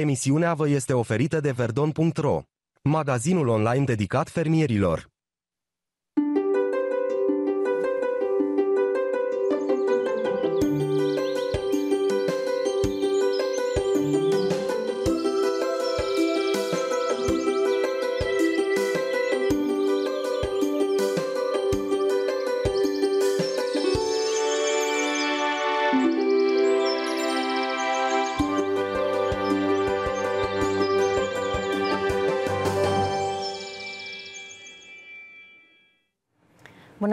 Emisiunea vă este oferită de Verdon.ro, magazinul online dedicat fermierilor.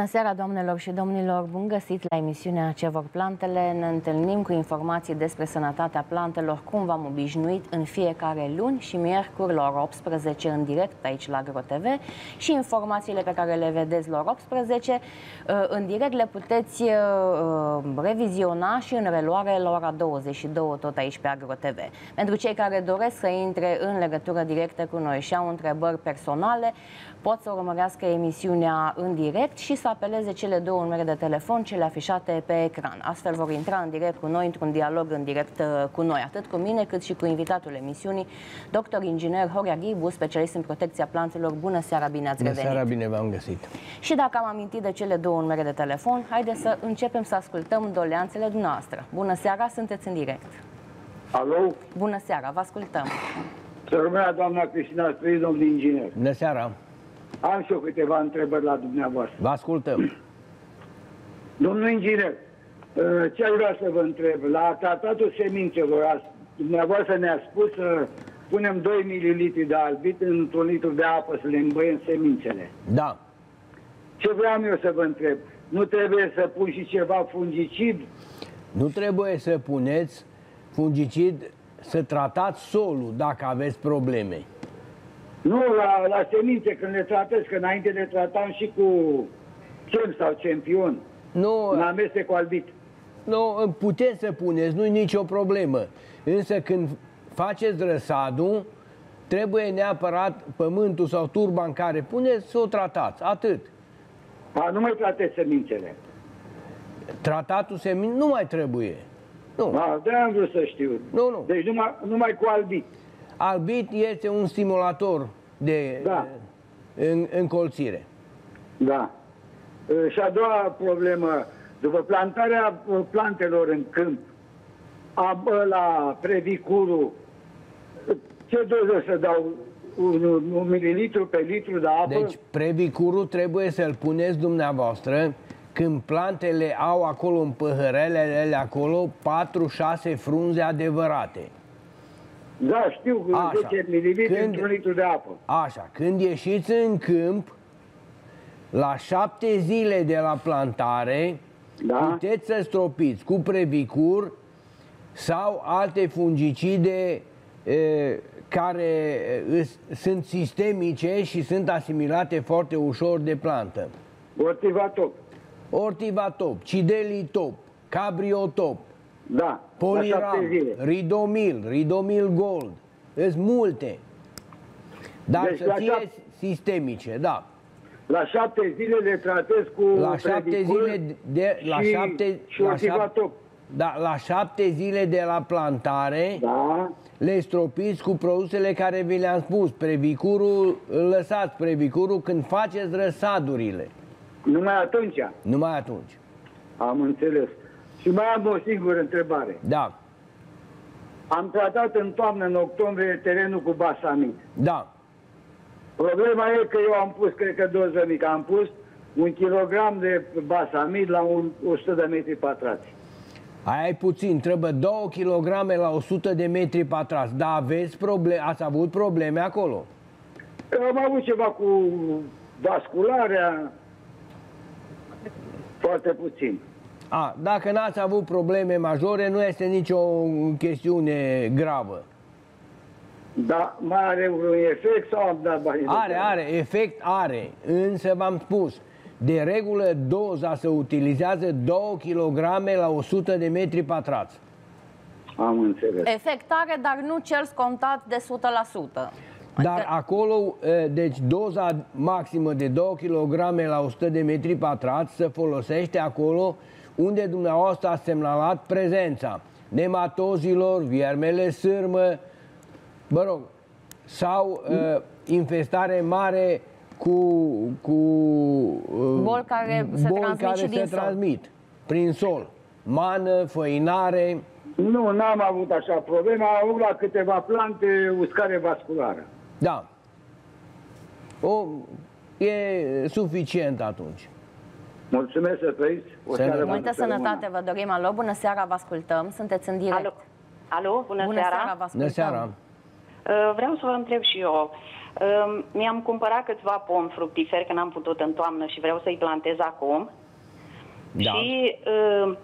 Bună seara, doamnelor și domnilor! Bun găsit la emisiunea Ce vor plantele. Ne întâlnim cu informații despre sănătatea plantelor, cum v-am obișnuit, în fiecare luni și miercuri la ora 18 în direct aici la GroTV și informațiile pe care le vedeți la ora 18 uh, în direct le puteți uh, uh, reviziona și în reluare la ora 22 tot aici pe AgroTV. Pentru cei care doresc să intre în legătură directă cu noi și au întrebări personale, pot să urmărească emisiunea în direct și să apeleze cele două numere de telefon, cele afișate pe ecran. Astfel vor intra în direct cu noi, într-un dialog în direct uh, cu noi, atât cu mine cât și cu invitatul emisiunii, doctor inginer Horia Ghibu, specialist în protecția plantelor. Bună seara, bine ați revenit! Bună seara, bine v-am găsit! Și dacă am amintit de cele două numere de telefon, haideți să începem să ascultăm doleanțele dumneavoastră. Bună seara, sunteți în direct! Alo? Bună seara, vă ascultăm! Să rămâne doamna Cristina Străi, domnul inginer. Bună seara! Am și eu câteva întrebări la dumneavoastră. Vă ascultăm. Domnul inginer, uh, ce aș vrea să vă întreb? La tratatul semințelor, dumneavoastră ne-a spus să punem 2 ml de albit într-un litru de apă să le îmbăiem semințele. Da. Ce vreau eu să vă întreb? Nu trebuie să pun și ceva fungicid? Nu trebuie să puneți fungicid să tratați solul dacă aveți probleme. Nu, la, la semințe, când le tratez, că înainte le tratam și cu chem sau campion. Nu, în amestec cu albit. Nu, puteți să puneți, nu-i nicio problemă. Însă când faceți răsadul, trebuie neapărat pământul sau turba în care puneți să o tratați, atât. A, nu mai tratez semințele. Tratatul semin nu mai trebuie. Nu. A, de am vrut să știu. Nu, nu. Deci numai, numai cu albit. Albit este un stimulator de da. în, încolțire. Da. Și a doua problemă, după plantarea plantelor în câmp, a, la previcurul, ce doză să dau? Un, un mililitru pe litru de apă? Deci previcurul trebuie să-l puneți dumneavoastră când plantele au acolo în păhărelele acolo 4-6 frunze adevărate. Da, știu, Așa. 10 ml când, într-un litru de apă. Așa, când ieșiți în câmp, la șapte zile de la plantare, da. puteți să stropiți cu previcur sau alte fungicide e, care e, sunt sistemice și sunt asimilate foarte ușor de plantă. Ortivatop. Ortivatop, cidelitop, cabriotop, da, Poliram, Ridomil, Ridomil Gold. Sunt multe. Dar deci să fie șap... sistemice, da. La șapte zile le tratez cu La șapte zile de, la și, șapte, și la șapte, da, la șapte zile de la plantare da. le stropiți cu produsele care vi le-am spus. Previcurul, lăsați previcurul când faceți răsadurile. Numai atunci? Numai atunci. Am înțeles. Și mai am o singură întrebare. Da. Am tratat în toamnă, în octombrie, terenul cu basamid. Da. Problema e că eu am pus, cred că doză mică, am pus un kilogram de basamid la un 100 de metri pătrați. Aia e puțin, trebuie 2 kg la 100 de metri pătrați. Da, aveți probleme, ați avut probleme acolo? Eu am avut ceva cu vascularea, foarte puțin. A, dacă n-ați avut probleme majore, nu este nicio chestiune gravă. Da, mai are un efect sau am dat banii? Are, are, efect are, însă v-am spus, de regulă doza se utilizează 2 kg la 100 de metri pătrați. Am înțeles. Efect are, dar nu cel scontat de 100%. Dar adică... acolo, deci doza maximă de 2 kg la 100 de metri pătrați se folosește acolo unde dumneavoastră a semnalat prezența nematozilor, viermele sârmă, Mă rog, sau uh, infestare mare cu, cu uh, boli care se boli transmit, care și din se transmit prin sol. Mană, făinare. Nu, n-am avut așa probleme. Am avut la câteva plante uscare vasculară. Da. O, e suficient atunci. Mulțumesc să trăiți. O seară Multă sănătate vă dorim. Alo, bună seara, vă ascultăm. Sunteți în direct. Alo, Alo bună, bună seara. seara vă Bună seara. Uh, vreau să vă întreb și eu. Uh, mi-am cumpărat câțiva pom fructiferi, că n-am putut în toamnă și vreau să-i plantez acum. Da. Și uh,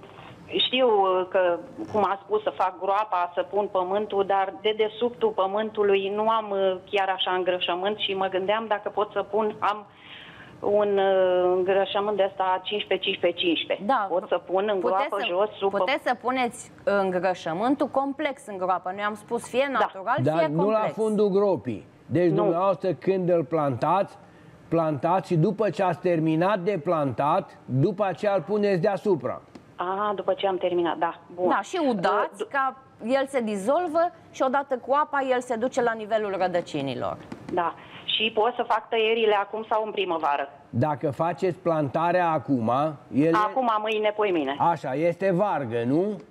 știu că, cum a spus, să fac groapa, să pun pământul, dar de desubtul pământului nu am chiar așa îngrășământ și mă gândeam dacă pot să pun, am un uh, îngrășământ de asta 15-15-15. Da. Pot să pun în groapă să, jos sub... Puteți să puneți îngrășământul complex în groapă. Noi am spus fie da. natural, da. fie complex. nu la fundul gropii. Deci nu. dumneavoastră când îl plantați, plantați și după ce ați terminat de plantat, după aceea îl puneți deasupra. Ah, după ce am terminat, da. Bun. Da, și udați uh, ca el se dizolvă și odată cu apa el se duce la nivelul rădăcinilor. Da și pot să fac tăierile acum sau în primăvară. Dacă faceți plantarea acum... Ele... Acum, mâine, poi mine. Așa, este vargă, nu?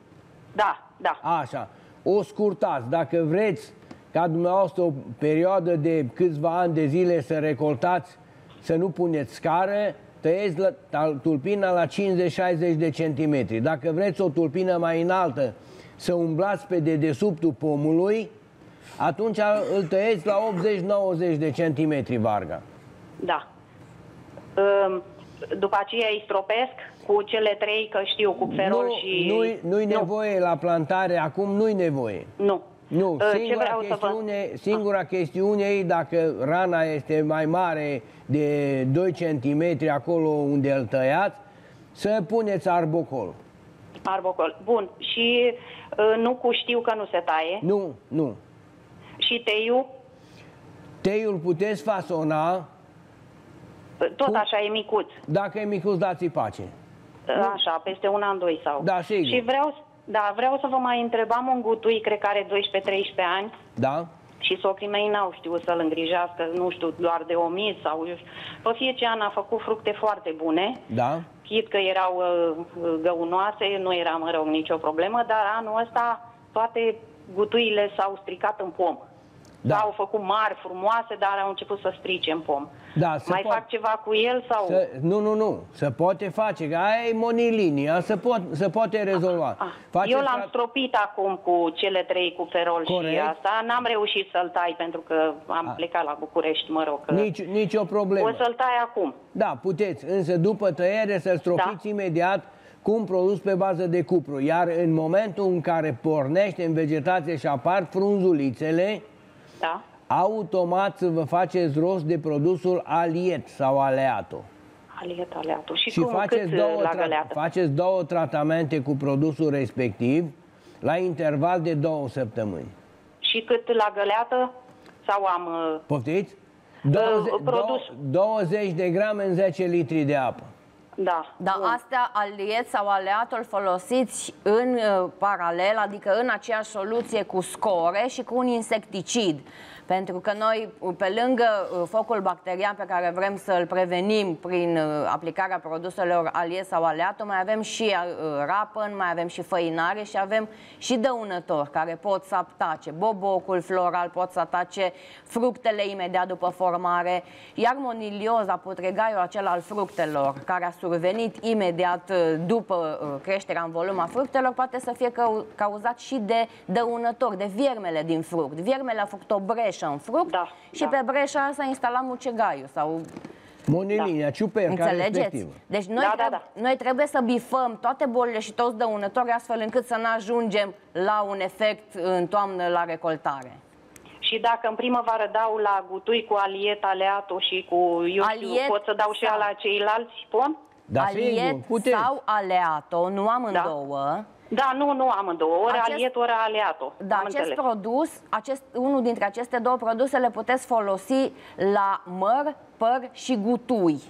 Da, da. Așa. O scurtați. Dacă vreți ca dumneavoastră o perioadă de câțiva ani de zile să recoltați, să nu puneți scară, tăieți la, tulpina la 50-60 de centimetri. Dacă vreți o tulpină mai înaltă, să umblați pe dedesubtul pomului, atunci îl tăieți la 80-90 de centimetri varga. Da. După aceea îi stropesc cu cele trei, că știu, cu ferol nu, și... Nu-i, nu-i nu. nevoie la plantare, acum nu-i nevoie. Nu. Nu, singura, chestiune, vă... singura chestiune e dacă rana este mai mare de 2 cm acolo unde îl tăiați, să puneți arbocol. Arbocol. Bun. Și uh, nu cu știu că nu se taie? Nu, nu. Și teiul? Teiul puteți fasona. Tot cu... așa e micuț. Dacă e micuț, dați-i pace. Așa, peste un an, doi sau. Da, sigur. Și vreau, da, vreau să vă mai întrebam un gutui, cred că are 12-13 ani. Da. Și socrii mei n-au știut să-l îngrijească, nu știu, doar de omis sau... Pe fiecare an a făcut fructe foarte bune. Da. Chit că erau uh, găunoase, nu era, mă rog, nicio problemă, dar anul ăsta toate gutuile s-au stricat în pom. Da. Au făcut mari, frumoase, dar au început să strice în pom. Da, Mai poate... fac ceva cu el sau... Să... Nu, nu, nu. Se poate face. Că aia e monilinia. Se, pot, se poate rezolva. Ah, ah. Eu l-am fra... stropit acum cu cele trei, cu ferol Corect. și asta. N-am reușit să-l tai pentru că am ah. plecat la București, mă rog. Că... Nici, nici o problemă. O să-l tai acum. Da, puteți. Însă după tăiere să-l stropiți da. imediat cu un produs pe bază de cupru. Iar în momentul în care pornește în vegetație și apar frunzulițele, da. automat vă faceți rost de produsul aliet sau aleato. Aliet, aleato. Și, și cum, faceți, cât două la găleată? faceți două tratamente cu produsul respectiv la interval de două săptămâni. Și cât la găleată? Sau am... Uh, Poftiți? 20, uh, produs... 20 de grame în 10 litri de apă. Da. Dar Bun. astea aliet sau aleatul folosiți în uh, paralel, adică în aceeași soluție cu score și cu un insecticid. Pentru că noi, pe lângă uh, focul bacterian pe care vrem să-l prevenim prin uh, aplicarea produselor alie sau aleato, mai avem și uh, rapăn, mai avem și făinare și avem și dăunători care pot să atace bobocul floral, pot să atace fructele imediat după formare, iar monilioza, putregaiul acela al fructelor, care a survenit imediat după creșterea în volum a fructelor, poate să fie cauzat și de dăunători, de viermele din fruct. Viermele a făcut o breș breșă în fruct da, și da. pe breșa s-a instalat mucegaiul sau Monelinia, da. ciuperca Înțelegeți? respectivă. Deci noi, da, da, da. noi trebuie să bifăm toate bolile și toți dăunători astfel încât să nu ajungem la un efect în toamnă la recoltare. Și dacă în primăvară dau la gutui cu aliet, aleato și cu, eu aliet știu, pot să dau și sau... la ceilalți pom? Da, aliet sigur, sau aleato, nu amândouă. Da. Da, nu, nu amândouă, ori acest, aliet, ori aliato. Da, Am acest înțeles. produs, acest, unul dintre aceste două produse le puteți folosi la măr, păr și gutui.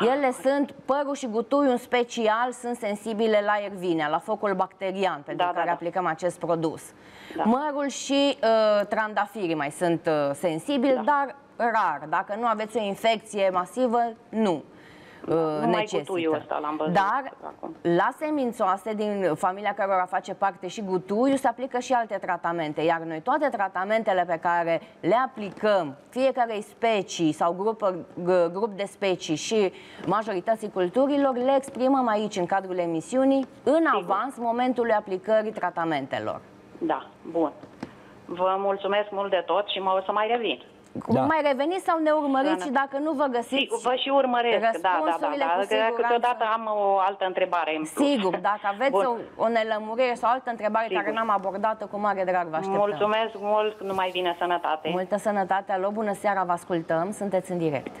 Ele sunt, părul și gutuiul în special sunt sensibile la ervinea, la focul bacterian pentru da, care da, da. aplicăm acest produs. Da. Mărul și uh, trandafirii mai sunt uh, sensibili, da. dar rar. Dacă nu aveți o infecție masivă, nu. Uh, necesită. Ăsta l-am văzut Dar acum. la semințoase din familia cărora face parte și gutuiul se aplică și alte tratamente, iar noi toate tratamentele pe care le aplicăm fiecarei specii sau grup, grup de specii și majorității culturilor le exprimăm aici în cadrul emisiunii în Sigur. avans momentului aplicării tratamentelor. Da, bun. Vă mulțumesc mult de tot și mă o să mai revin. Da. Mai reveniți sau ne urmăriți și dacă nu vă găsiți Sigur, vă și urmăresc, da, da, da, da. Câteodată am o altă întrebare în plus. Sigur, dacă aveți o, o nelămurire sau o altă întrebare Sigur. care n-am abordat-o, cu mare drag vă așteptăm. Mulțumesc mult, numai bine sănătate. Multă sănătate, alo, bună seara, vă ascultăm, sunteți în direct.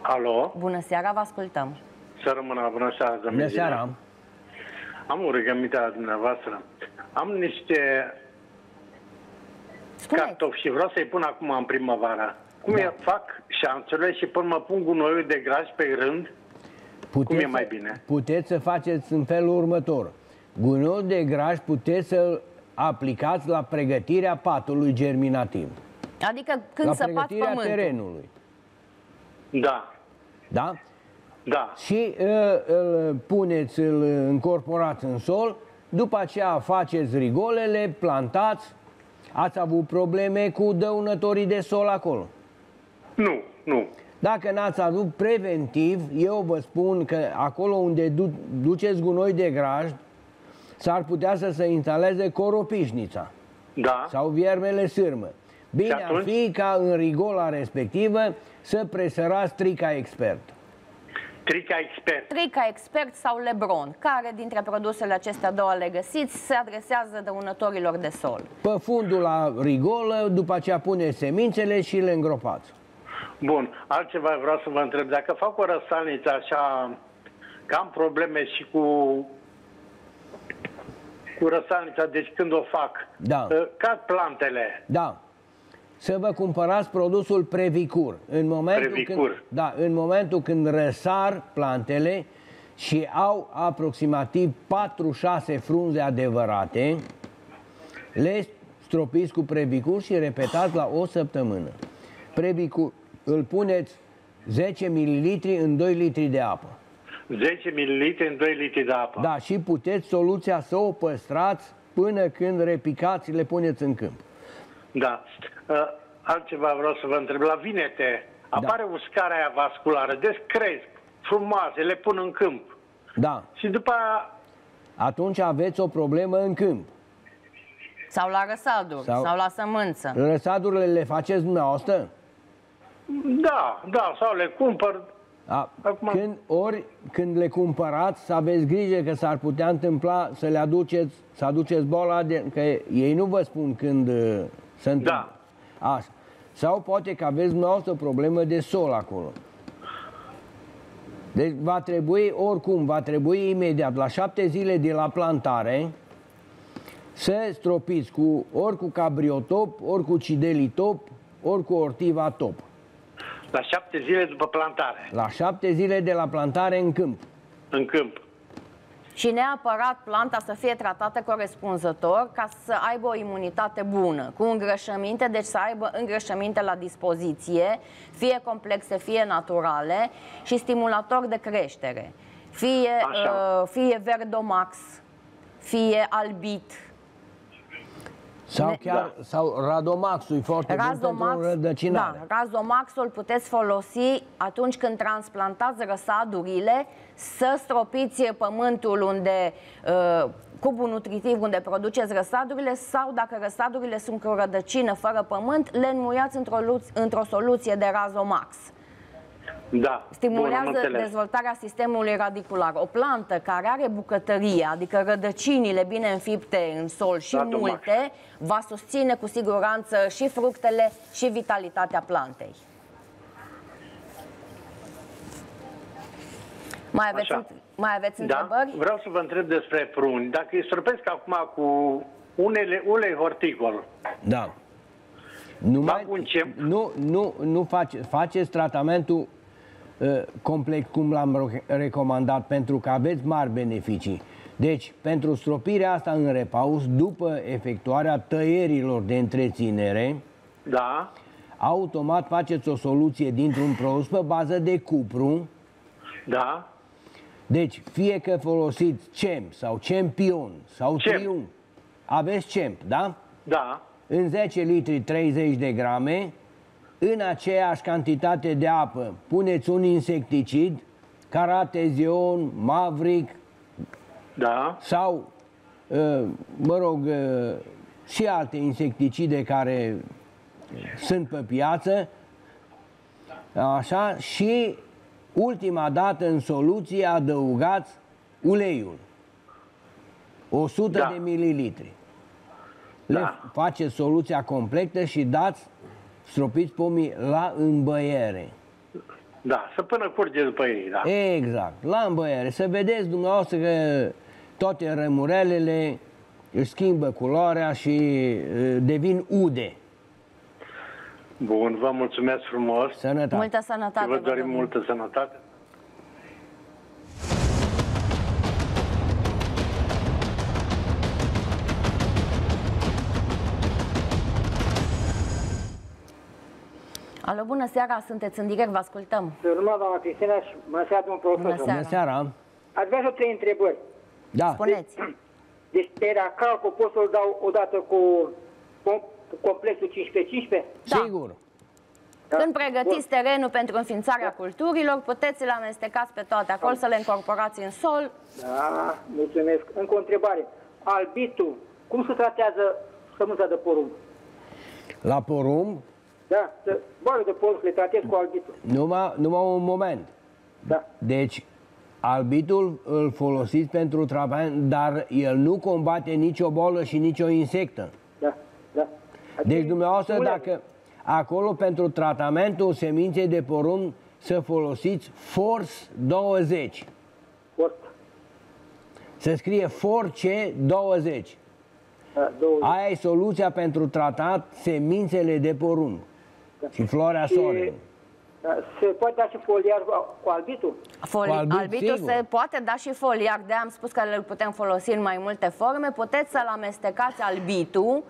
Alo? Bună seara, vă ascultăm. Să rămână, bună seara, Bună seara. Am o rugăminte la dumneavoastră. Am niște Spuneți. cartofi și vreau să-i pun acum în primăvară. Cum da. fac șanțurile și până mă pun gunoiul de graj pe rând, puteți, cum e mai bine? Puteți să faceți în felul următor. Gunoiul de graj puteți să aplicați la pregătirea patului germinativ. Adică când la să pregătirea pământul. terenului. Da. Da? Da. Și uh, îl puneți, îl încorporați în sol, după aceea faceți rigolele, plantați, Ați avut probleme cu dăunătorii de sol acolo? Nu, nu. Dacă n-ați avut preventiv, eu vă spun că acolo unde du- duceți gunoi de graj, s-ar putea să se instaleze coropișnița. Da. Sau viermele sârmă. Bine ar fi ca în rigola respectivă să presărați trica expert. Trica Expert. Trica Expert sau Lebron. Care dintre produsele acestea două le găsiți se adresează dăunătorilor de sol? Pe fundul la rigolă, după aceea pune semințele și le îngropați. Bun. Altceva vreau să vă întreb. Dacă fac o răstalniță așa, că am probleme și cu cu răstalnița, deci când o fac, da. cad plantele. Da să vă cumpărați produsul Previcur. În momentul, Previcur. Când, da, în momentul când răsar plantele și au aproximativ 4-6 frunze adevărate, le stropiți cu Previcur și repetați la o săptămână. Previcur îl puneți 10 ml în 2 litri de apă. 10 ml în 2 litri de apă. Da, și puteți soluția să o păstrați până când repicați le puneți în câmp. Da. Uh, altceva vreau să vă întreb. La vinete apare da. uscarea aia vasculară, deci cresc frumoase, le pun în câmp. Da. Și după aia... Atunci aveți o problemă în câmp. Sau la răsaduri, sau, sau la sămânță. Răsadurile le faceți dumneavoastră? Da, da, sau le cumpăr. A, Acum... când, ori când le cumpărați, să aveți grijă că s-ar putea întâmpla să le aduceți, să aduceți boala, de, că ei nu vă spun când uh, se întâmplă. Da. Așa. Sau poate că aveți dumneavoastră o problemă de sol acolo. Deci va trebui, oricum, va trebui imediat, la șapte zile de la plantare, să stropiți cu, ori cu cabriotop, ori cu cidelitop, ori cu ortiva top. La șapte zile după plantare? La șapte zile de la plantare în câmp. În câmp și neapărat planta să fie tratată corespunzător ca să aibă o imunitate bună, cu îngrășăminte, deci să aibă îngrășăminte la dispoziție, fie complexe, fie naturale și stimulator de creștere, fie, uh, fie Verdomax, fie Albit, sau chiar, da. sau Radomaxul e foarte Razomax, bun pentru Da, Razomaxul puteți folosi atunci când transplantați răsadurile, să stropiți pământul unde uh, cubul nutritiv unde produceți răsadurile sau dacă răsadurile sunt cu o rădăcină fără pământ, le înmuiați într-o, într-o soluție de Razomax. Da, Stimulează bun, dezvoltarea sistemului radicular. O plantă care are bucătărie, adică rădăcinile bine înfipte în sol și da, multe, va susține cu siguranță și fructele și vitalitatea plantei. Mai aveți, mai aveți da? întrebări? Vreau să vă întreb despre pruni. Dacă îi stropesc acum cu unele, ulei horticol, da. Nu, mai, nu, nu, nu face, faceți tratamentul complex cum l-am recomandat pentru că aveți mari beneficii. Deci, pentru stropirea asta în repaus, după efectuarea tăierilor de întreținere, da. automat faceți o soluție dintr-un produs pe bază de cupru. Da. Deci, fie că folosiți CEMP sau Champion sau CEMP. Triumf, aveți CEMP, da? Da. În 10 litri 30 de grame, în aceeași cantitate de apă, puneți un insecticid, Caratezion, Maverick, Da. sau, uh, mă rog, uh, și alte insecticide care sunt pe piață, așa, și ultima dată în soluție adăugați uleiul, 100 Da. de mililitri. Le Da. faceți soluția completă și dați, stropiți pomii la îmbăiere. Da. Să până curge după ei, da. Exact, la îmbăiere. Să vedeți dumneavoastră că toate rămurelele își schimbă culoarea și uh, devin ude. Bun, vă mulțumesc frumos. Sănătate. Multă Și sănătate. vă dorim dorim. multă sănătate. Alo, bună seara, sunteți în direct, vă ascultăm. Numai doamna Cristina și bună seara, domnul profesor. Bună Bună seara. Aș vrea să trei întrebări. Da. Spuneți. Deci teracalcul pot să-l dau odată cu, cu complexul 15-15? Da. Sigur. Când pregătiți terenul pentru înființarea culturilor, puteți să le amestecați pe toate acolo, să le incorporați în sol. Da, mulțumesc. Încă o întrebare. Albitul, cum se tratează sămânța de porumb? La porumb, Da, să, boală de porumb, să le tratez cu albitul. numai, numai un moment. Da. Deci, albitul îl folosiți pentru tratament, dar el nu combate nicio bolă și nicio insectă. Da, da. Deci, dumneavoastră, Spune- dacă acolo pentru tratamentul seminței de porumb să folosiți Force 20. Forță. Se scrie Force 20. Da, două. Aia e soluția pentru tratat semințele de porumb și floarea Și- soarelui. Da, se poate da și foliar cu, cu albitul? Foli- Cu albit, albitul sigur. se poate da și foliar, de am spus că îl putem folosi în mai multe forme. Puteți să-l amestecați albitul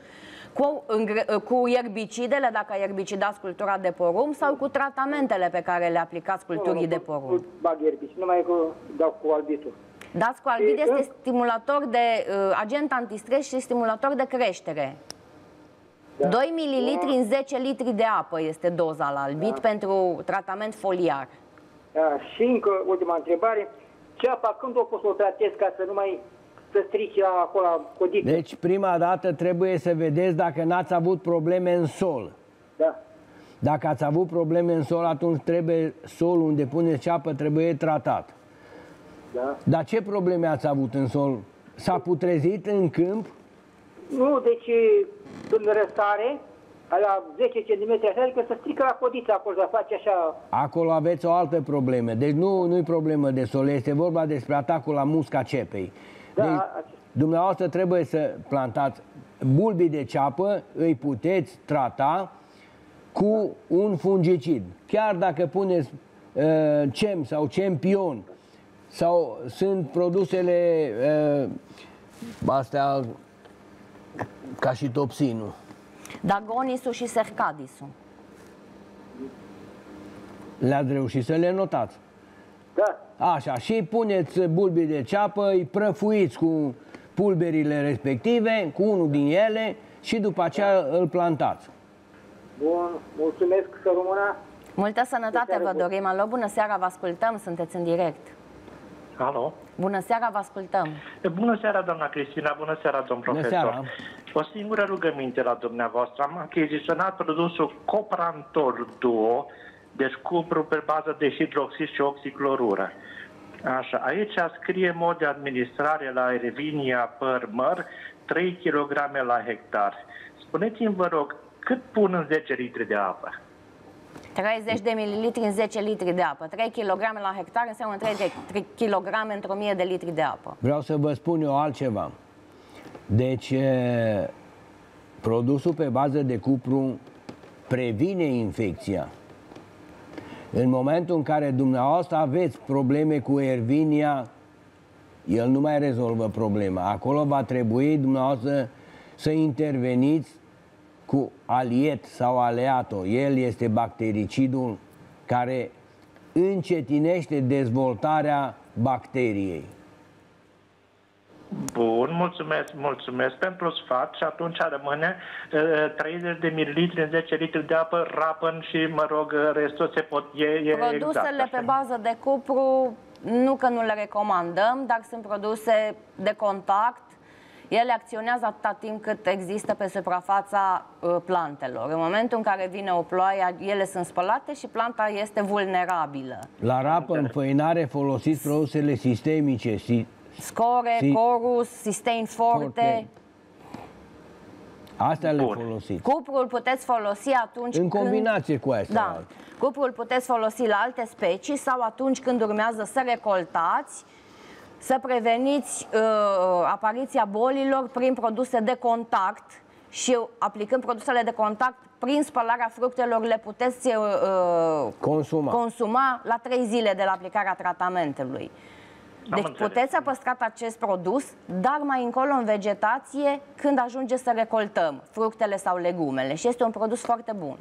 cu, îngre- cu ierbicidele, dacă ierbicidați cultura de porumb, sau cu tratamentele pe care le aplicați culturii de porumb. Nu bag ierbici, numai că dau cu albitul. Dați cu albit Și- este stimulator de uh, agent antistres și stimulator de creștere. Da. 2 ml în 10 litri de apă este doza la albit pentru tratament foliar. Da, și încă ultima întrebare. Ceapa când o pot să o tratez ca să nu mai să strice acolo la codiță? Deci, prima dată trebuie să vedeți dacă n-ați avut probleme în sol. Da. Dacă ați avut probleme în sol, atunci trebuie solul unde puneți ceapă trebuie tratat. Da. Dar ce probleme ați avut în sol? S-a putrezit în câmp? Nu, deci când răsare, la 10 cm așa, adică să strică la codiță acolo, să face așa... Acolo aveți o altă problemă. Deci nu nu e problemă de sol, este vorba despre atacul la musca cepei. Da, Deci, acest- dumneavoastră trebuie să plantați bulbii de ceapă, îi puteți trata cu un fungicid. Chiar dacă puneți uh, CEM sau CEMPION sau sunt produsele uh, astea ca și topsinul. Dagonisul și sercadisul. Le-ați reușit să le notați. Da, Așa, și puneți bulbii de ceapă, îi prăfuiți cu pulberile respective, cu unul din ele și după aceea îl plantați. bun, mulțumesc să rămână. Multă sănătate seară vă bună. dorim. Alo, bună seara, vă ascultăm, sunteți în direct. Alo? Bună seara, vă ascultăm. Bună seara, doamna Cristina, bună seara, domn Bună profesor. seara. O singură rugăminte la dumneavoastră. Am achiziționat produsul Coprantor Duo, deci cupru pe bază de hidroxid și oxiclorură. Așa, aici scrie mod de administrare la Revinia Părmăr, 3 kg la hectar. Spuneți-mi, vă rog, cât pun în 10 litri de apă? 30 de mililitri în 10 litri de apă. 3 kg la hectar înseamnă 3, de, 3 kg într-o mie de litri de apă. Vreau să vă spun eu altceva. Deci, e, produsul pe bază de cupru previne infecția. În momentul în care dumneavoastră aveți probleme cu Ervinia, el nu mai rezolvă problema. Acolo va trebui dumneavoastră să interveniți cu aliet sau aleato. El este bactericidul care încetinește dezvoltarea bacteriei. Bun, mulțumesc, mulțumesc pentru sfat și atunci rămâne uh, 30 de mililitri în 10 litri de apă, rapăn și, mă rog, restul se pot... E, e Produsele exact, pe bază de cupru, nu că nu le recomandăm, dar sunt produse de contact. Ele acționează atâta timp cât există pe suprafața uh, plantelor. În momentul în care vine o ploaie, ele sunt spălate și planta este vulnerabilă. La rapă, în făinare, folosiți produsele sistemice, si- Score, Si- Corus, Sustain Forte. Forte. Astea le Bun. folosiți. Cuprul puteți folosi atunci În când... combinație cu astea. Da. Cuprul puteți folosi la alte specii sau atunci când urmează să recoltați, să preveniți uh, apariția bolilor prin produse de contact și aplicând produsele de contact prin spălarea fructelor le puteți uh, uh, Consuma. consuma la trei zile de la aplicarea tratamentului. Am Deci înțeles. puteți să păstrați acest produs, dar mai încolo în vegetație când ajunge să recoltăm fructele sau legumele și este un produs foarte bun.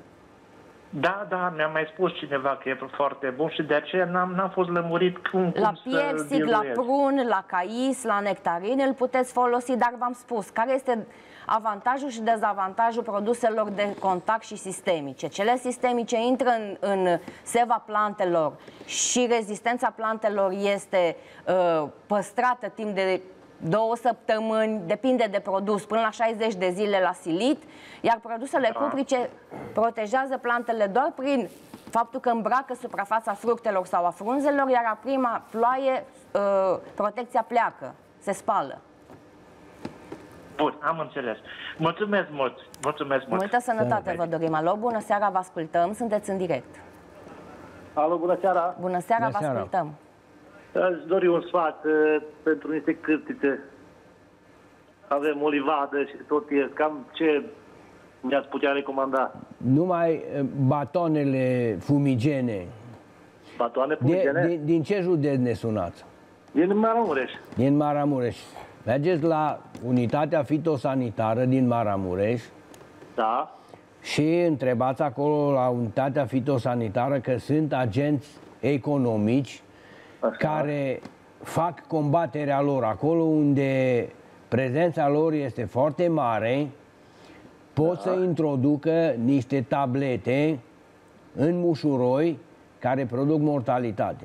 Da, da, mi-a mai spus cineva că e foarte bun și de aceea n-am, n-am fost lămurit cum, La cum să piersic, la diluez. prun, la cais, la nectarin îl puteți folosi, dar v-am spus care este avantajul și dezavantajul produselor de contact și sistemice. Cele sistemice intră în, în seva plantelor și rezistența plantelor este uh, păstrată timp de două săptămâni, depinde de produs, până la 60 de zile la silit, iar produsele cuprice protejează plantele doar prin faptul că îmbracă suprafața fructelor sau a frunzelor, iar a prima ploaie uh, protecția pleacă, se spală. Bun, am înțeles. Mulțumesc mult, mulțumesc mult. Multă sănătate vă dorim. Alo, bună seara, vă ascultăm, sunteți în direct. Alo, bună seara! Bună seara, Bună vă seara. ascultăm. Aș dori un sfat uh, pentru niște cârtițe. Avem o livadă și tot e. Cam ce mi-ați putea recomanda? Numai eh, batonele fumigene. Batoane De, fumigene? din, din ce județ ne sunați? Din Maramureș. Din Maramureș. Mergeți la unitatea fitosanitară din Maramureș Da. și întrebați acolo la unitatea fitosanitară că sunt agenți economici Așa. care fac combaterea lor. Acolo unde prezența lor este foarte mare, pot Da. să introducă niște tablete în mușuroi care produc mortalitate.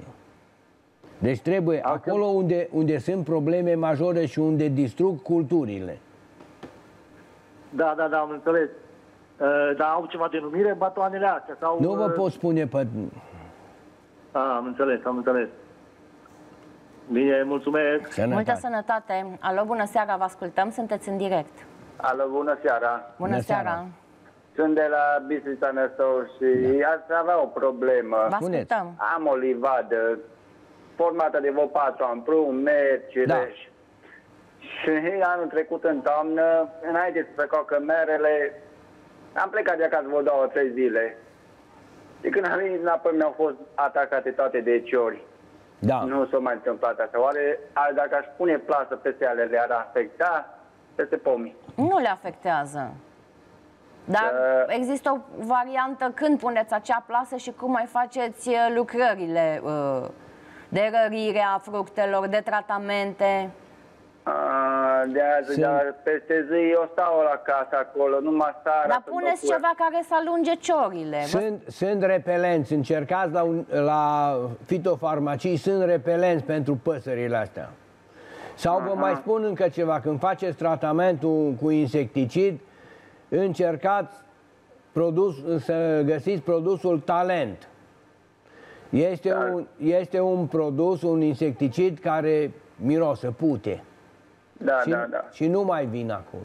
Deci trebuie Dacă- acolo unde, unde sunt probleme majore și unde distrug culturile. Da, da, da, am înțeles. Uh, Dar au ceva denumire batoanele astea? Sau, Nu vă uh, pot spune pe... A, am înțeles, am înțeles. Bine, mulțumesc. Sănătate. Multă sănătate. Alo, bună seara, vă ascultăm, sunteți în direct. Alo, bună seara! Bună, Bună seara. seara. Sunt de la Bistrița Năstău și Da. aș avea o problemă. Vă Spuneți. ascultăm. Am o livadă formată de vreo patru amprun, mer, cireș. Și anul trecut în toamnă, înainte să cocă merele, am plecat de acasă vreo două, trei zile. Și când am venit înapoi mi-au fost atacate toate de ciori. Da. Nu s-a mai întâmplat așa. Oare a- dacă aș pune plasă peste ale, le-ar afecta peste pomii? Nu le afectează. Dar Uh, există o variantă când puneți acea plasă și cum mai faceți uh, lucrările uh, de rărire a fructelor, de tratamente. A, de azi, Sunt- dar peste zi eu stau la casă acolo, numai seara. Dar să puneți mă ceva care să alunge ciorile. Vă- Sunt, sunt repelenți, încercați la, un, la fitofarmacii, sunt repelenți pentru păsările astea. Sau vă mai spun încă ceva, când faceți tratamentul cu insecticid, încercați produs, să găsiți produsul talent. Este un, este un produs, un insecticid care miroase pute. Da, și, da, da. și nu mai vin acolo.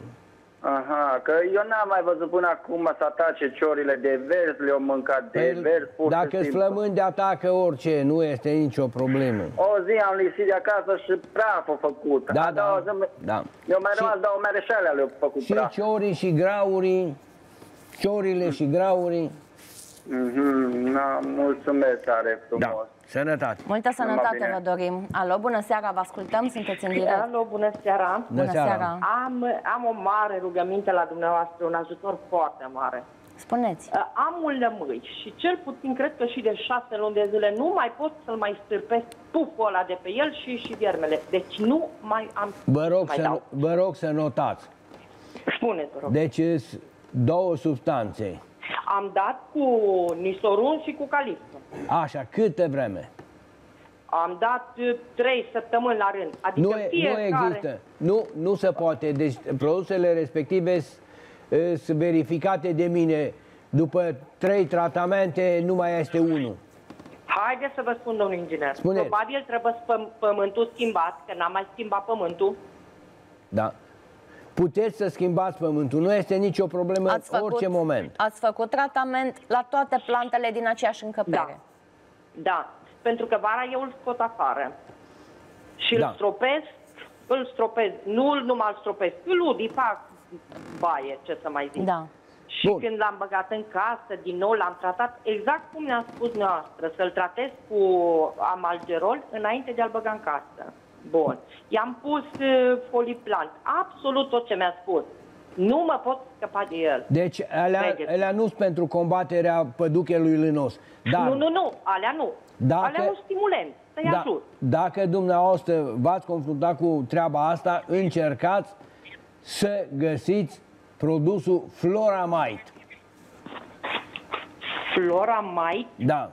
Aha, că eu n-am mai văzut până acum să atace ciorile de vers, le-au mâncat de vers, pur și Păi, Dacă îți simplu. flămând atacă orice, nu este nicio problemă. O zi am lipsit de acasă și praf a făcut. Da, A doua da, zi, da. Eu mai Și- rămas două mereșale le-au făcut Și praf. ciorii și graurii, ciorile și graurii, Mm-hmm. Na, mulțumesc tare frumos. Da. Sănătate. Multă sănătate vă dorim. Alo, bună seara, vă ascultăm, sunteți în direct. Alo, bună seara. Bună, bună seara. seara. Am, am o mare rugăminte la dumneavoastră, un ajutor foarte mare. Spuneți. Uh, am un lămâi și cel puțin cred că și de șase luni de zile nu mai pot să-l mai stârpesc puful ăla de pe el și, și viermele. Deci nu mai am vă rog, mai să, dau. vă rog să notați. Spuneți, vă rog. Deci două substanțe. Am dat cu nisorun și cu calipso. Așa, câte vreme? Am dat uh, trei săptămâni la rând. Adică nu, fiecare... nu există. Nu, nu se poate. Deci produsele respective sunt verificate de mine. După trei tratamente, nu mai este unul. Haideți să vă spun, domnul inginer. Spuneți. Probabil trebuie să pământul schimbat, că n-am mai schimbat pământul. Da. Puteți să schimbați pământul, nu este nicio problemă ați în făcut, orice moment. Ați făcut tratament la toate plantele din aceeași încăpere. Da, da. pentru că vara eu îl scot afară și da. îl stropez, îl stropez, nu îl numai îl stropez, îl udi, fac baie, ce să mai zic. Da. Și Bun. când l-am băgat în casă, din nou l-am tratat exact cum ne-a spus noastră, să-l tratez cu amalgerol înainte de a-l băga în casă. Bun. I-am pus uh, foliplant, absolut tot ce mi-a spus. Nu mă pot scăpa de el. Deci alea, alea nu sunt pentru combaterea păduchelui lânos. Dar, nu, nu, nu, alea nu. Dacă, alea un stimulent, să-i da, ajut. Dacă dumneavoastră v-ați confruntat cu treaba asta, încercați să găsiți produsul Floramite. Floramite? Da.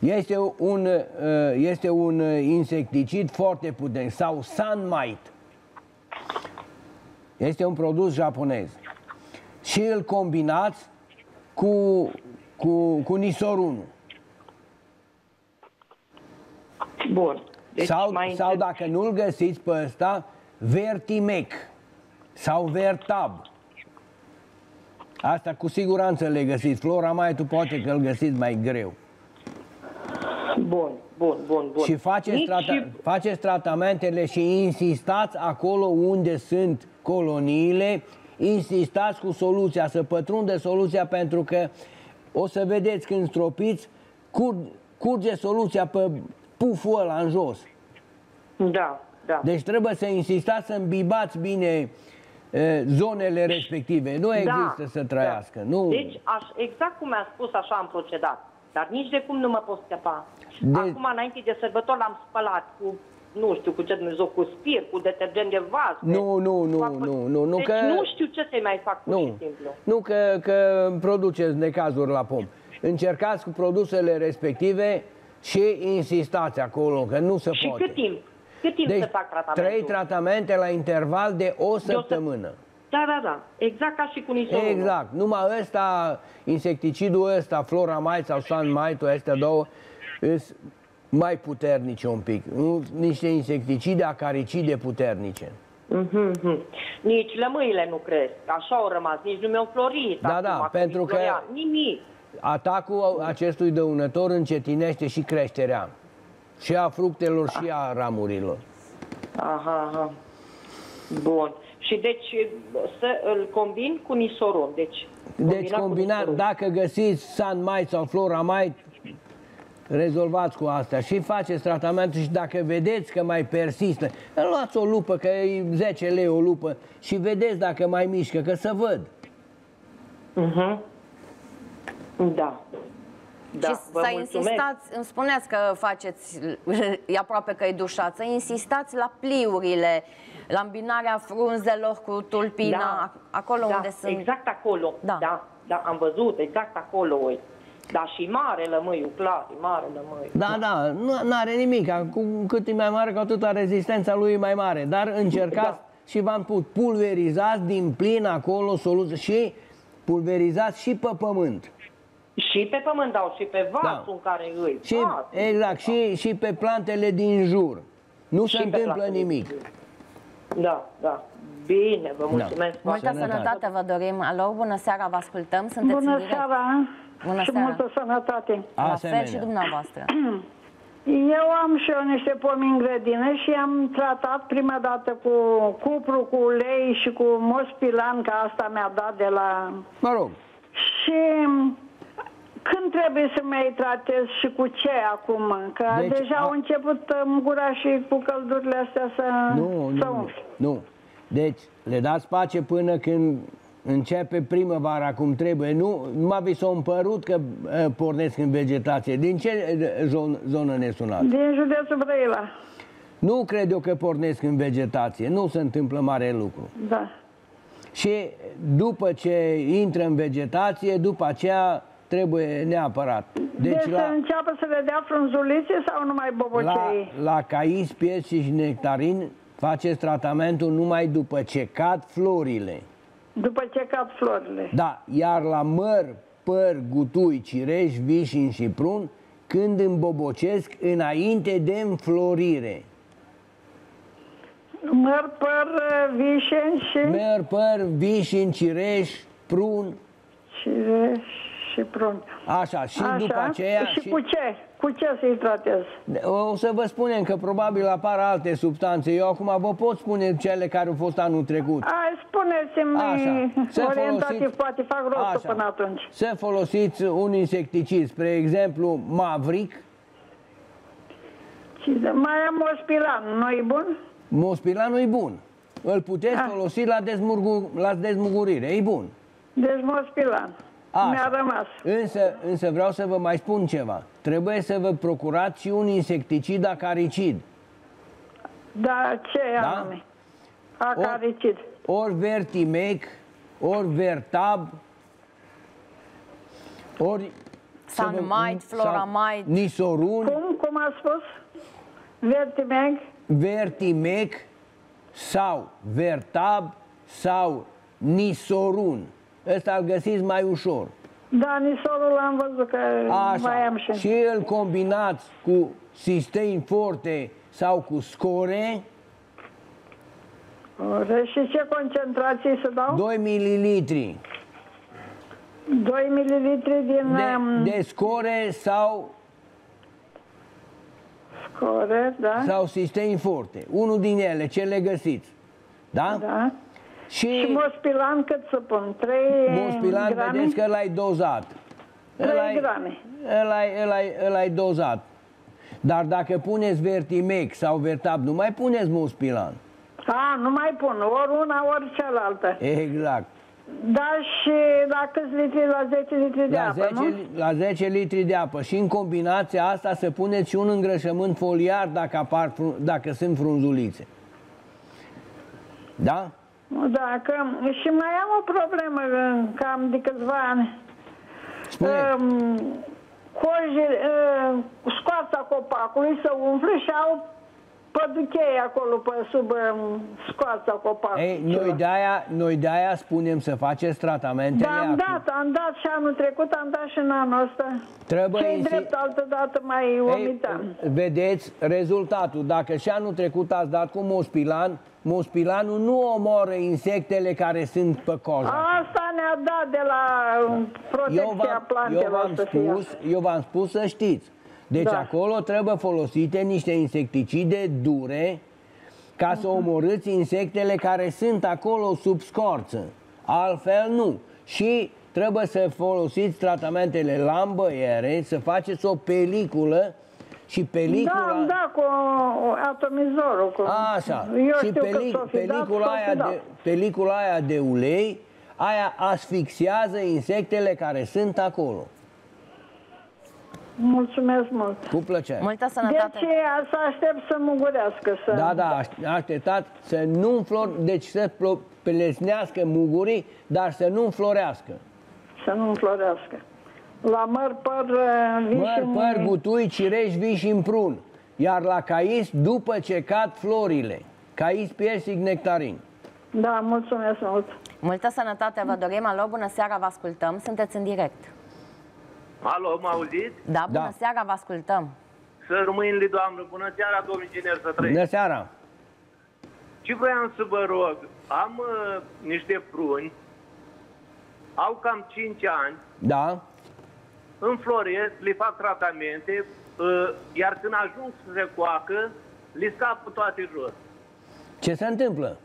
Este un, uh, este un insecticid foarte puternic sau Sunmite. Este un produs japonez. Și îl combinați cu, cu, cu nisorunul. Bun. Deci sau, sau dacă nu-l găsiți pe ăsta, Vertimec sau Vertab. Asta cu siguranță le găsiți. Flora mai tu poate că îl găsiți mai greu. Bun, bun, bun, bun. Și faceți, Nici... trata- faceți tratamentele și insistați acolo unde sunt coloniile, insistați cu soluția, să pătrunde soluția pentru că o să vedeți când stropiți, cur- curge soluția pe puful ăla în jos. Da, da. Deci trebuie să insistați să îmbibați bine zonele respective. Nu da, există da, să trăiască. Da. Nu... Deci, aș, exact cum mi-a spus, așa am procedat. Dar nici de cum nu mă pot scăpa. De... Acum, înainte de sărbători, l-am spălat cu nu știu cu ce Dumnezeu, cu spir, cu detergent de vas. Nu, nu, nu, fac... nu, nu, nu, deci că... nu știu ce să-i mai fac, nu, și simplu. Nu, că, că produceți necazuri la pom. Încercați cu produsele respective și insistați acolo, că nu se și poate. cât timp? Cât timp deci, să fac tratamentul? trei tratamente la interval de o săptămână. Da, da, da. Exact ca și cu nisonul. Exact. Numai ăsta, insecticidul ăsta, Floramite sau Sunmite, astea două, sunt mai puternice un pic. Nu, niște insecticide acaricide puternice. Mm-hmm. Nici lămâile nu cresc. Așa au rămas. Nici nu mi-au florit. Da, da, pentru că nimic. atacul acestui dăunător încetinește și creșterea. Și a fructelor și a ramurilor. Aha, aha. Bun. Și deci să îl combin cu nisoron. Deci, deci combinat, dacă găsiți Sunmite sau Floramite, rezolvați cu asta și faceți tratamentul și dacă vedeți că mai persistă, luați o lupă, că e 10 lei o lupă și vedeți dacă mai mișcă, că să văd. Uh-huh. Da. Da, și să insistați, îmi spuneați că faceți, e aproape că e dușat, să insistați la pliurile, la îmbinarea frunzelor cu tulpina, da, acolo da, unde sunt... exact acolo, da. da, da, am văzut, exact acolo, ui. Da, și mare lămâiul, clar, e mare lămâiul. Da, da, nu are nimic, cu cât e mai mare, cu atâta rezistența lui e mai mare, dar încercați da. și v-am put, pulverizați din plin acolo soluție și pulverizați și pe pământ. Și pe pământ dau, și pe vasul da. în care îi. Și, exact, și, și pe plantele din jur. Nu și se întâmplă nimic. Da, da. Bine, vă da. mulțumesc. Da. Multă sănătate vă dorim. Alo, bună seara, vă ascultăm. Sunteți bună seara. Bună și seara. multă sănătate. La fel și dumneavoastră. Eu am și eu niște pomi în grădină și am tratat prima dată cu cupru, cu ulei și cu mospilan, că asta mi-a dat de la... Mă rog. Și când trebuie să mai tratez și cu ce acum? Că deci, deja a... au început uh, gura și cu căldurile astea să, nu, să nu, nu. Deci le dați pace până când începe primăvara cum trebuie. Nu, numai vi s-a împărut că uh, pornesc în vegetație. Din ce uh, zon, zonă ne sunați? Din județul Brăila. Nu cred eu că pornesc în vegetație. Nu se întâmplă mare lucru. Da. Și după ce intră în vegetație, după aceea trebuie neapărat. Deci, deci la, să înceapă să le dea frunzulițe sau numai bobocei? La, la cais, pieți și nectarin faceți tratamentul numai după ce cad florile. După ce cad florile. Da, iar la măr, păr, gutui, cireș, vișin și prun, când îmbobocesc înainte de înflorire. Măr, păr, vișin și... Măr, păr, vișin, cireș, prun. Cireș și prun. Așa, și Așa. după aceea... Și, și cu ce? Cu ce să-i tratez? O să vă spunem că probabil apar alte substanțe. Eu acum vă pot spune cele care au fost anul trecut. Ai, spuneți-mi orientativ, poate fac rostul până atunci. Să folosiți un insecticid, spre exemplu, Maverick. Mai am Mospilan, nu e bun? Mospilanul e bun. Îl puteți ah. folosi la, dezmurgu, la dezmugurire, e bun. Deci Mospilan. Mi-a rămas. Însă, însă vreau să vă mai spun ceva. Trebuie să vă procurați și un insecticid acaricid. Da, ce da? anume? Acaricid. Ori, ori Vertimec, ori Vertab, ori... Sunmite, Floramite. Nisorun. Cum? Cum a spus? Vertimec? Vertimec sau Vertab sau Nisorun. Ăsta îl găsiți mai ușor. Da, nisorul l-am văzut că Așa. mai am și... Și îl combinați cu Sistein Forte sau cu Score. Ore, și ce concentrație să dau? 2 ml. 2 ml din... De, um, de score sau... Score, da. Sau Sistein Forte. Unul din ele, ce le găsiți. Da? Da. Și, și mospilan cât să pun? 3 mospilan, grame? vedeți că l-ai dozat. 3 grame. Îl-ai, îl-ai, îl-ai dozat. Dar dacă puneți Vertimec sau Vertab, nu mai puneți mospilan. A, nu mai pun, ori una, ori cealaltă. Exact. Da, și la câți litri? La 10 litri de la apă, 10, nu? La 10 litri de apă. Și în combinația asta să puneți și un îngrășământ foliar dacă, apar, dacă sunt frunzulițe. Da? Da, că și mai am o problemă cam de câțiva ani. Spune. Um, Coji, uh, scoața copacului să umfle și au păduchei acolo pe sub um, scoața copacului. Ei, noi de-aia, noi de-aia spunem să faceți tratamentele Da, am dat, am dat și anul trecut, am dat și în anul ăsta. Trebuie Ce drept, altă dată mai omitam. Vedeți rezultatul. Dacă și anul trecut ați dat cu mospilan, Mospilanul nu omoară insectele care sunt pe coză. Asta ne-a dat de la protecția plantelor. Eu v-am spus, eu v-am spus să știți. Deci da. acolo trebuie folosite niște insecticide dure ca să mhm. omorâți insectele care sunt acolo sub scorță. Altfel nu. Și trebuie să folosiți tratamentele la îmbăiere, să faceți o peliculă și pelicula... Da, da, cu atomizorul. Cu... Așa. Eu și pelic, pelicula, aia de, pelicula aia de ulei, aia asfixiază insectele care sunt acolo. Mulțumesc mult. Cu plăcere. Multă sănătate. Deci să aștept să mugurească. Să... Da, da, așteptat să nu înflor, deci să pelesnească mugurii, dar să nu înflorească. Să nu înflorească. La măr, păr, uh, vișin... Măr, păr, gutui, cireș, vișin, prun. Iar la cais, după ce cad florile. Cais, piersic, nectarin. Da, mulțumesc mult. Multă sănătate vă dorim. Alo, bună seara, vă ascultăm. Sunteți în direct. Alo, mă auziți? Da, bună da. seara, vă ascultăm. Să rămâinile, doamnă. Bună seara, domnul inginer, să trăiți. Bună seara. Ce vreau să vă rog? Am uh, niște pruni, au cam 5 ani. Da înfloresc, le fac tratamente, uh, iar când ajung să se coacă, le scapă toate jos. Ce se întâmplă?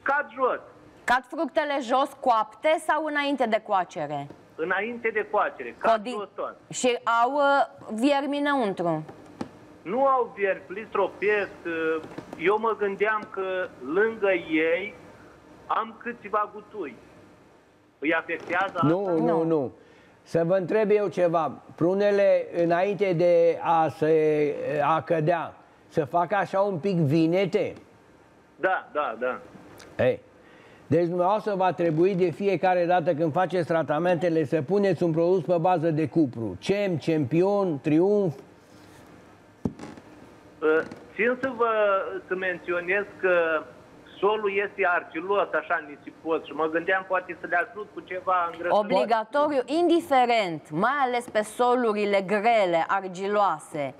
Scad jos. Cad fructele jos coapte sau înainte de coacere? înainte de coacere, ca Codi- Și au uh, viermi înăuntru. Nu au viermi, listropesc. Uh, eu mă gândeam că lângă ei am câțiva gutui. Îi afectează Nu, asta? nu, nu. Să vă întreb eu ceva. Prunele, înainte de a, se, a cădea, să facă așa un pic vinete? Da, da, da. Ei. Deci dumneavoastră va trebui de fiecare dată când faceți tratamentele să puneți un produs pe bază de cupru. CEM, Champion, Triumf. Ă, țin să vă să menționez că solul este argilos, așa nisipos și mă gândeam poate să le ajut cu ceva îngrășământ. Obligatoriu, indiferent, mai ales pe solurile grele, argiloase,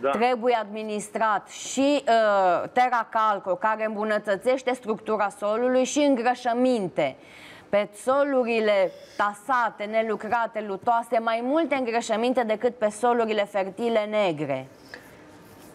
da. trebuie administrat și uh, teracalco, care îmbunătățește structura solului și îngrășăminte. Pe solurile tasate, nelucrate, lutoase, mai multe îngrășăminte decât pe solurile fertile negre.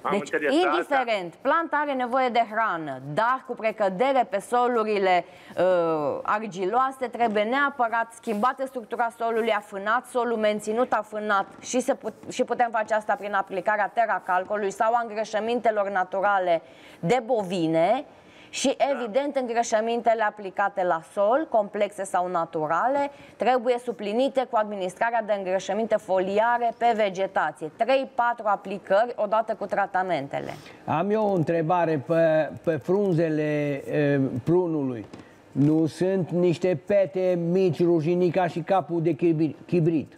Am deci, înțeles, indiferent, planta are nevoie de hrană, dar cu precădere pe solurile uh, argiloase trebuie neapărat schimbată structura solului, afânat solul, menținut afânat. Și, se put, și putem face asta prin aplicarea teracalcolului sau a îngrășămintelor naturale de bovine, și, evident, îngrășămintele aplicate la sol, complexe sau naturale, trebuie suplinite cu administrarea de îngrășăminte foliare pe vegetație. 3-4 aplicări odată cu tratamentele. Am eu o întrebare pe, pe frunzele e, prunului. Nu sunt niște pete mici, rujinii ca și capul de chibrit?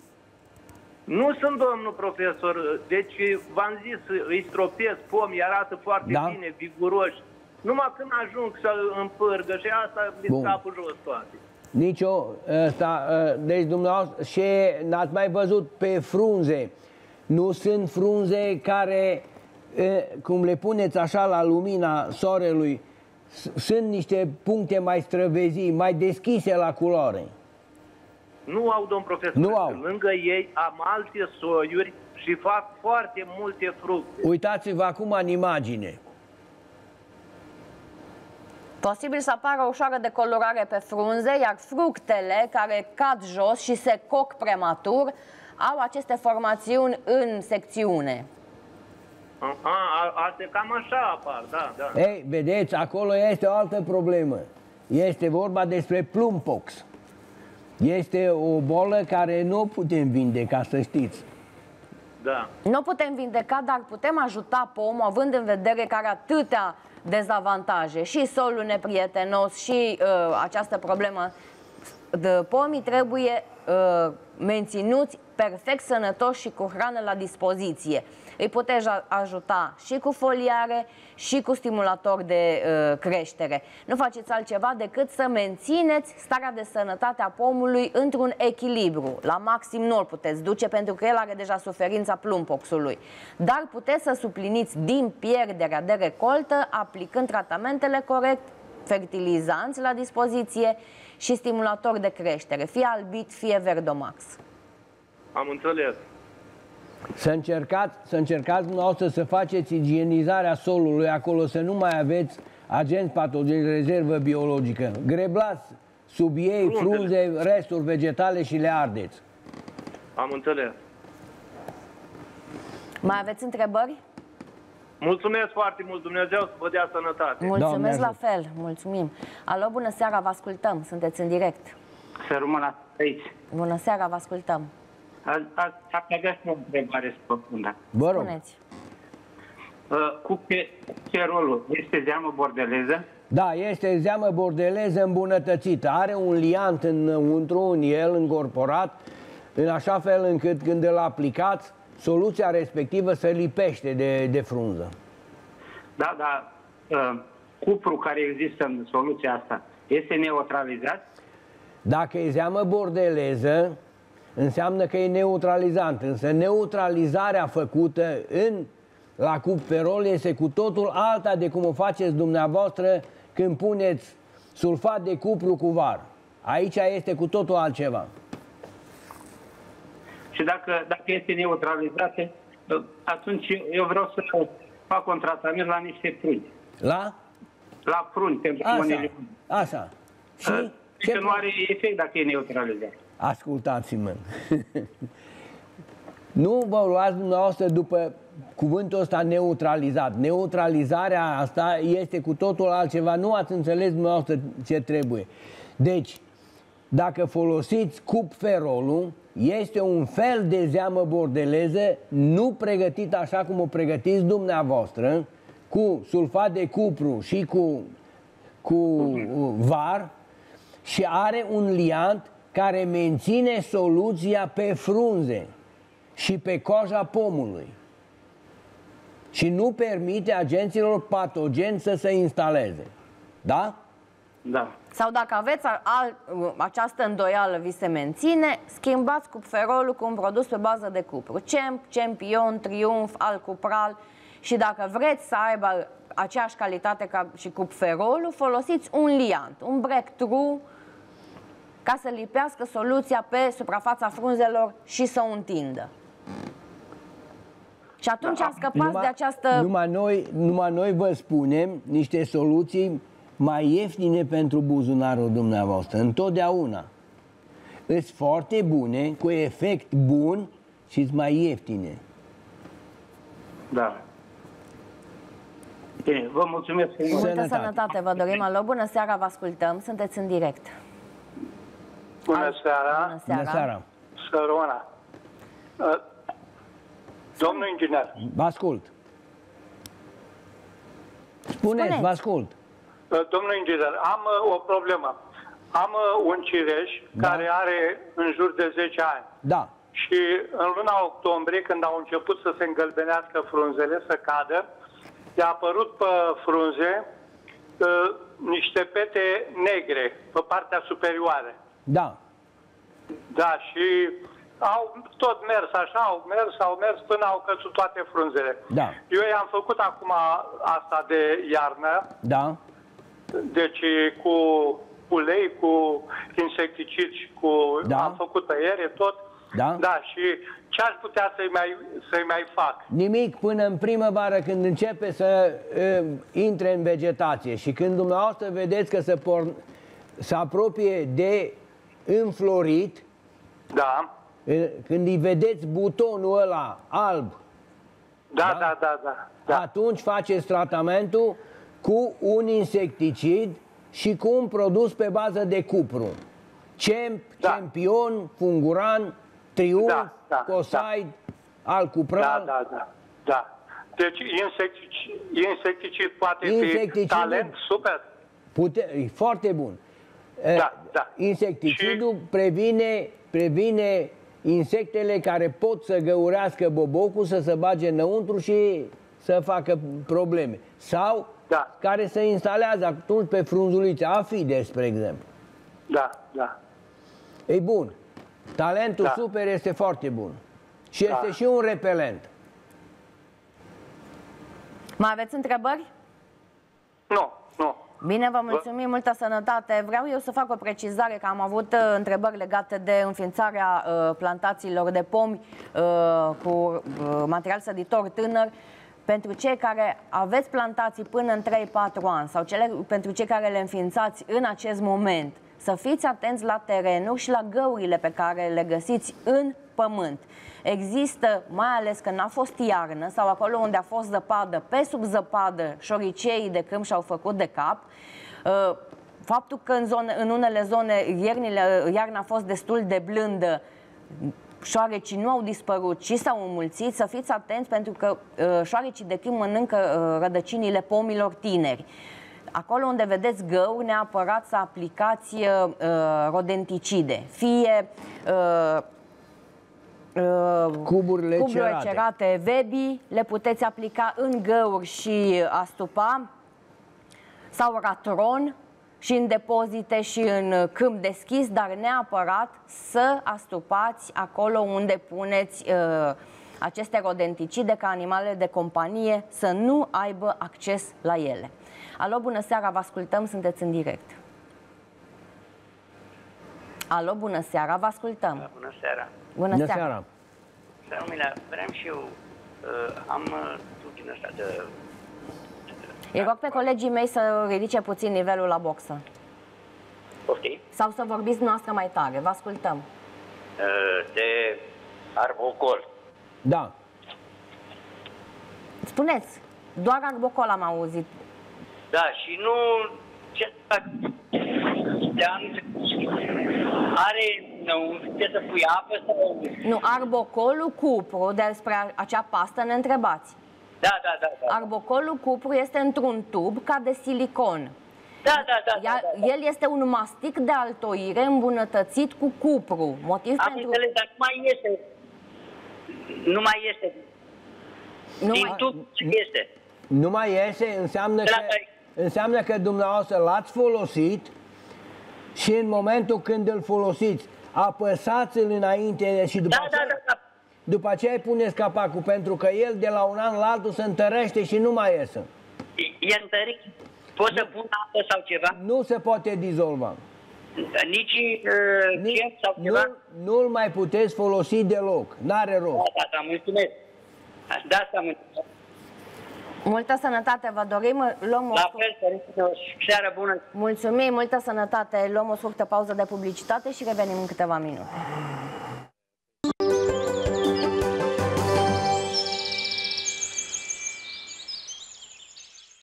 Nu sunt, domnul profesor. Deci, v-am zis, îi stropesc pomii, arată foarte da? bine, viguroși. Numai când ajung să împârgă și asta mi scapă jos toate. Nici o, ăsta, ă, deci dumneavoastră, și n-ați mai văzut pe frunze, nu sunt frunze care, ă, cum le puneți așa la lumina soarelui, sunt niște puncte mai străvezii, mai deschise la culoare. Nu au, domn profesor. Nu au. Lângă ei am alte soiuri și fac foarte multe fructe. Uitați-vă acum în imagine. Posibil să apară o ușoară decolorare pe frunze, iar fructele care cad jos și se coc prematur au aceste formațiuni în secțiune. Asta cam așa apar, da, da. Ei, vedeți, acolo este o altă problemă. Este vorba despre plumpox. Este o bolă care nu putem vindeca, să știți. Da. Nu putem vindeca, dar putem ajuta pomul, având în vedere că are atâtea dezavantaje, și solul neprietenos, și uh, această problemă de pomii trebuie uh, menținuți perfect sănătoși și cu hrană la dispoziție. Îi puteți ajuta și cu foliare și cu stimulator de uh, creștere. Nu faceți altceva decât să mențineți starea de sănătate a pomului într-un echilibru. La maxim nu îl puteți duce pentru că el are deja suferința plumpoxului. Dar puteți să supliniți din pierderea de recoltă aplicând tratamentele corect, fertilizanți la dispoziție și stimulator de creștere, fie albit, fie verdomax. Am înțeles. Să încercați, să încercați dumneavoastră să faceți igienizarea solului acolo, să nu mai aveți agenți patogeni, rezervă biologică. Greblați sub ei frunze, resturi vegetale și le ardeți. Am înțeles. Mai aveți întrebări? Mulțumesc foarte mult, Dumnezeu să vă dea sănătate. Mulțumesc la fel, mulțumim. Alo, bună seara, vă ascultăm, sunteți în direct. Să rămână aici. Bună seara, vă ascultăm. Aș avea o întrebare profundă. Vă rog. Spuneți. Uh, cu cerolul este zeamă bordeleză? Da, este zeamă bordeleză îmbunătățită. Are un liant înăuntru, în el, încorporat, în așa fel încât când îl aplicați, soluția respectivă se lipește de, de frunză. Da, dar uh, cupru care există în soluția asta este neutralizat? Dacă e zeamă bordeleză, înseamnă că e neutralizant. Însă neutralizarea făcută în la cupferol este cu totul alta de cum o faceți dumneavoastră când puneți sulfat de cupru cu var. Aici este cu totul altceva. Și dacă, dacă este neutralizată, atunci eu vreau să fac un tratament la niște prunți. La? La prunți, pentru Așa, așa. Și? Și că nu are efect dacă e neutralizat. Ascultați-mă. nu vă luați dumneavoastră după cuvântul ăsta neutralizat. Neutralizarea asta este cu totul altceva. Nu ați înțeles dumneavoastră ce trebuie. Deci, dacă folosiți cupferolul, este un fel de zeamă bordeleză nu pregătit așa cum o pregătiți dumneavoastră, cu sulfat de cupru și cu, cu var și are un liant care menține soluția pe frunze și pe coaja pomului și nu permite agenților patogeni să se instaleze. Da? Da. Sau dacă aveți al, această îndoială vi se menține, schimbați cupferolul cu un produs pe bază de cupru. Cemp, Champion, Triumf, Alcupral și dacă vreți să aibă aceeași calitate ca și cupferolul, folosiți un liant, un breakthrough, ca să lipească soluția pe suprafața frunzelor și să o întindă. Și atunci da. scăpați numai, de această... Numai noi, numai noi vă spunem niște soluții mai ieftine pentru buzunarul dumneavoastră, întotdeauna. Sunt foarte bune, cu efect bun și sunt mai ieftine. Da. Bine, vă mulțumesc. Multă sănătate. sănătate vă dorim. Alo, bună seara, vă ascultăm. Sunteți în direct. Bună seara. Bună seara. Bună seara. Sărona. Uh, domnul inginer. Vă ascult. Spuneți, Spuneți. vă ascult. Uh, domnul inginer, am uh, o problemă. Am uh, un cireș da. care are în jur de 10 ani. Da. Și în luna octombrie, când au început să se îngălbenească frunzele, să cadă, i-a apărut pe frunze uh, niște pete negre pe partea superioară. Da. Da, și au tot mers așa, au mers, au mers până au căzut toate frunzele. Da. Eu i-am făcut acum asta de iarnă. Da. Deci cu ulei, cu insecticid și cu... Da. Am făcut tăiere, tot. Da? Da, și ce aș putea să-i mai, să mai fac? Nimic până în primăvară când începe să uh, intre în vegetație și când dumneavoastră vedeți că se, por, se apropie de înflorit, da. când îi vedeți butonul ăla alb, da, da, da, da, da. atunci faceți tratamentul cu un insecticid și cu un produs pe bază de cupru. Cemp, da. Champion, Funguran, Triumf, da, da, Cosaid, da. Alcupral. Da, da, da. da. Deci insecticid, insecticid poate insecticid fi talent super? Pute, e foarte bun. Da, da. Insecticidul și... previne, previne insectele care pot să găurească bobocul, să se bage înăuntru și să facă probleme. Sau da. care se instalează atunci pe frunzulițe, afide, spre exemplu. Da, da. E bun. Talentul da. super este foarte bun. Și da. este și un repelent. Mai aveți întrebări? Nu, nu. Bine, vă mulțumim, multă sănătate. Vreau eu să fac o precizare că am avut uh, întrebări legate de înființarea uh, plantațiilor de pomi uh, cu uh, material săditor tânăr pentru cei care aveți plantații până în 3-4 ani sau cele, pentru cei care le înființați în acest moment, să fiți atenți la terenuri și la găurile pe care le găsiți în pământ. Există, mai ales când a fost iarnă sau acolo unde a fost zăpadă, pe sub zăpadă, șoriceii de câmp și-au făcut de cap, uh, faptul că în, zone, în unele zone iernile, iarna a fost destul de blândă, șoarecii nu au dispărut, ci s-au înmulțit, să fiți atenți pentru că uh, șoarecii de câmp mănâncă uh, rădăcinile pomilor tineri. Acolo unde vedeți găuri, neapărat să aplicați uh, rodenticide, fie uh, uh, cuburile, cuburile cerate. cerate Webi, le puteți aplica în găuri și astupa, sau ratron, și în depozite și în câmp deschis, dar neapărat să astupați acolo unde puneți uh, aceste rodenticide ca animale de companie să nu aibă acces la ele. Alo, bună seara, vă ascultăm, sunteți în direct. Alo, bună seara, vă ascultăm. Bună seara. Bună, bună seara. seara. vreau și eu, uh, am uh, din ăsta de îi rog pe colegii mei să ridice puțin nivelul la boxă. Poftim? Sau să vorbiți noastră mai tare, vă ascultăm. Uh, de arbocol. Da. Spuneți, doar arbocol am auzit. Da, și nu... Ce de anul are nu, ce să pui apă sau... Nu, arbocolul cupru, despre acea pastă ne întrebați. Da, da, da. da. Arbocolul cupru este într-un tub ca de silicon. Da, da, da, Iar da, da, da. el este un mastic de altoire îmbunătățit cu cupru. Motiv Am pentru... înțeles, dar nu mai este. Nu mai este. Nu Din mai- tub este. Nu mai iese, înseamnă că, înseamnă că dumneavoastră l-ați folosit și în momentul când îl folosiți, apăsați-l înainte și după, Da, da, aceea, da, da. după aceea îi puneți capacul, pentru că el de la un an la altul se întărește și nu mai iese. E- E întărit. Pot să pun apă sau ceva? Nu se poate dizolva. Nici uh, gem sau ceva? Nu, nu-l mai puteți folosi deloc, n-are rost. Da, da, da, mulțumesc. De asta am întrebat. Multă sănătate vă dorim, luăm o... La fel, părinte, seară bună. Mulțumim, multă sănătate, luăm o scurtă pauză de publicitate și revenim în câteva minute.